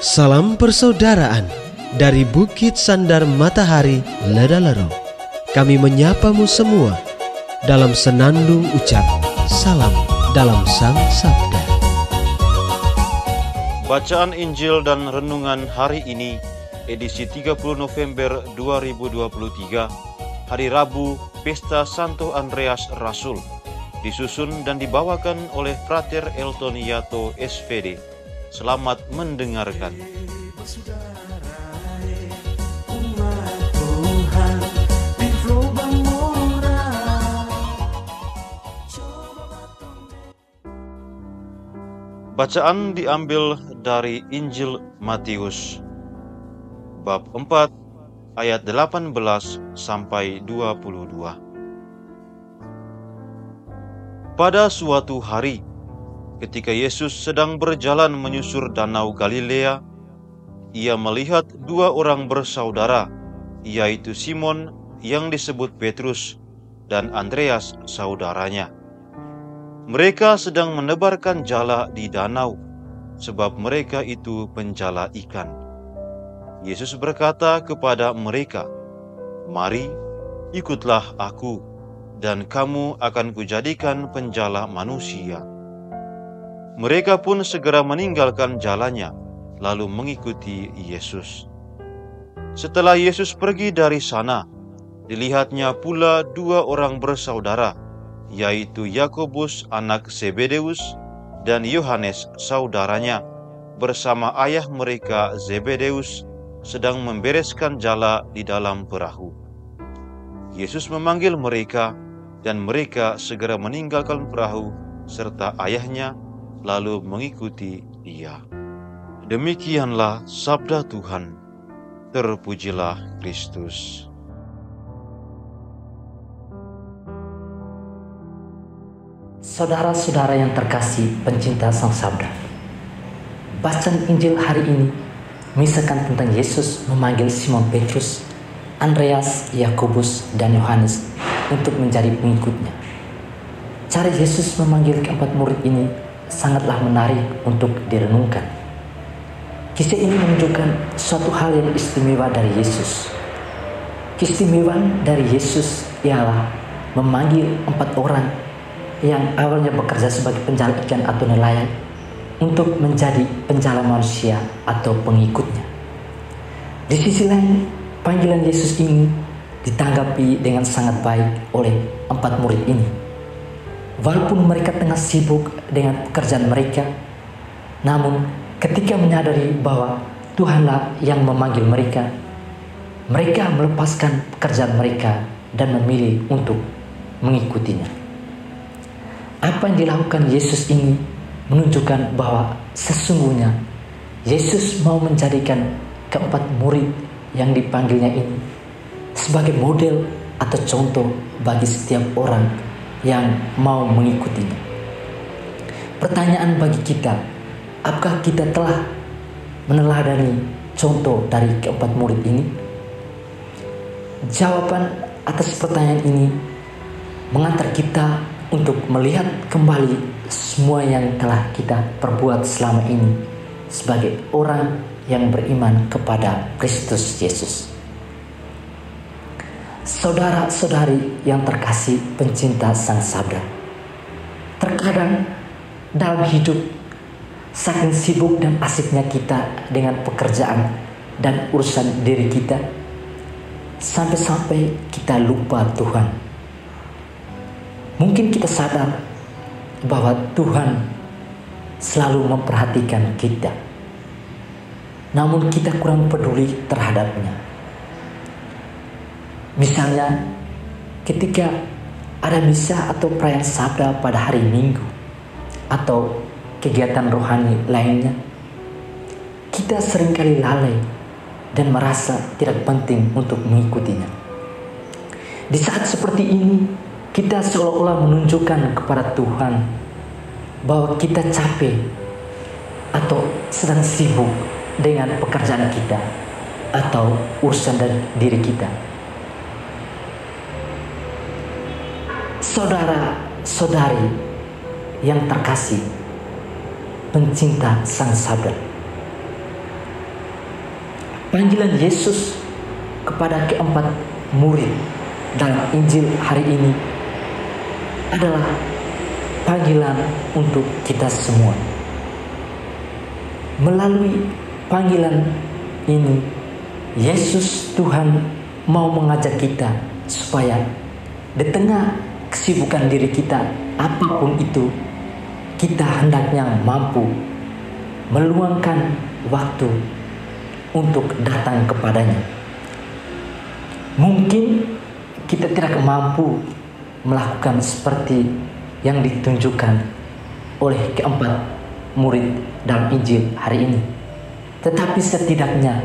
Salam persaudaraan dari Bukit Sandar Matahari Ledalero. Kami menyapamu semua dalam senandung ucap salam dalam Sang Sabda. Bacaan Injil dan Renungan hari ini edisi 30 November 2023 hari Rabu Pesta Santo Andreas Rasul disusun dan dibawakan oleh Frater Eltoniato SVD. Selamat mendengarkan. Bacaan diambil dari Injil Matius bab 4 ayat 18 sampai 22. Pada suatu hari, ketika Yesus sedang berjalan menyusur danau Galilea, ia melihat dua orang bersaudara, yaitu Simon yang disebut Petrus dan Andreas saudaranya. Mereka sedang menebarkan jala di danau, sebab mereka itu penjala ikan. Yesus berkata kepada mereka, "Mari, ikutlah Aku, dan kamu akan kujadikan penjala manusia." Mereka pun segera meninggalkan jalannya, lalu mengikuti Yesus. Setelah Yesus pergi dari sana, dilihatnya pula dua orang bersaudara, yaitu Yakobus anak Zebedeus dan Yohanes saudaranya bersama ayah mereka Zebedeus sedang membereskan jala di dalam perahu. Yesus memanggil mereka dan mereka segera meninggalkan perahu serta ayahnya lalu mengikuti dia. Demikianlah sabda Tuhan. Terpujilah Kristus. Saudara-saudara yang terkasih pencinta Sang Sabda, bacaan Injil hari ini misalkan tentang Yesus memanggil Simon Petrus, Andreas, Yakobus, dan Yohanes untuk menjadi pengikutnya. Cara Yesus memanggil keempat murid ini sangatlah menarik untuk direnungkan. Kisah ini menunjukkan suatu hal yang istimewa dari Yesus. Keistimewaan dari Yesus ialah memanggil empat orang yang awalnya bekerja sebagai penjala ikan atau nelayan untuk menjadi penjala manusia atau pengikutnya. Di sisi lain, panggilan Yesus ini ditanggapi dengan sangat baik oleh empat murid ini. Walaupun mereka tengah sibuk dengan pekerjaan mereka, namun ketika menyadari bahwa Tuhanlah yang memanggil mereka, mereka melepaskan pekerjaan mereka dan memilih untuk mengikutinya. Apa yang dilakukan Yesus ini menunjukkan bahwa sesungguhnya Yesus mau menjadikan keempat murid yang dipanggilnya ini sebagai model atau contoh bagi setiap orang yang mau mengikutinya. Pertanyaan bagi kita, apakah kita telah meneladani contoh dari keempat murid ini? Jawaban atas pertanyaan ini mengantar kita untuk melihat kembali semua yang telah kita perbuat selama ini sebagai orang yang beriman kepada Kristus Yesus. Saudara-saudari yang terkasih pencinta Sang Sabda, terkadang dalam hidup saking sibuk dan asiknya kita dengan pekerjaan dan urusan diri kita, sampai-sampai kita lupa Tuhan Mungkin kita sadar bahwa Tuhan selalu memperhatikan kita. Namun kita kurang peduli terhadapnya. Misalnya ketika ada misa atau perayaan sabda pada hari Minggu atau kegiatan rohani lainnya, kita sering kali lalai dan merasa tidak penting untuk mengikutinya. Di saat seperti ini, kita seolah-olah menunjukkan kepada Tuhan bahwa kita capek atau sedang sibuk dengan pekerjaan kita atau urusan dan diri kita. Saudara-saudari yang terkasih, pencinta Sang Sabda. panggilan Yesus kepada keempat murid dalam Injil hari ini adalah panggilan untuk kita semua. Melalui panggilan ini, Yesus Tuhan mau mengajak kita supaya di tengah kesibukan diri kita, apa pun itu, kita hendaknya mampu meluangkan waktu untuk datang kepadanya. Mungkin kita tidak mampu melakukan seperti yang ditunjukkan oleh keempat murid dalam Injil hari ini. Tetapi setidaknya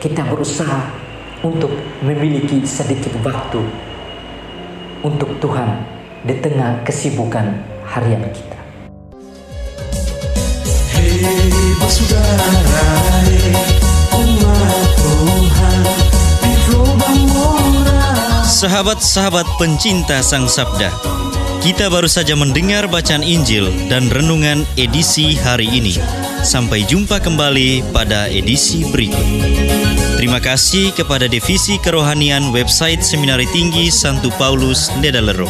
kita berusaha untuk memiliki sedikit waktu untuk Tuhan di tengah kesibukan harian kita. Hey, Sahabat-sahabat pencinta Sang Sabda, kita baru saja mendengar bacaan Injil dan renungan edisi hari ini. Sampai jumpa kembali pada edisi berikut. Terima kasih kepada Divisi Kerohanian website Seminari Tinggi Santo Paulus Ledalero.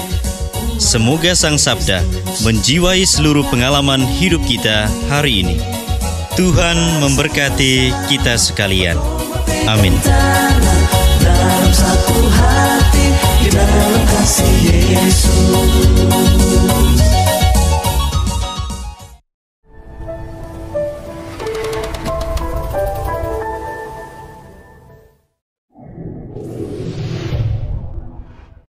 Semoga Sang Sabda menjiwai seluruh pengalaman hidup kita hari ini. Tuhan memberkati kita sekalian. Amin. Dalam satu hati dalam kasih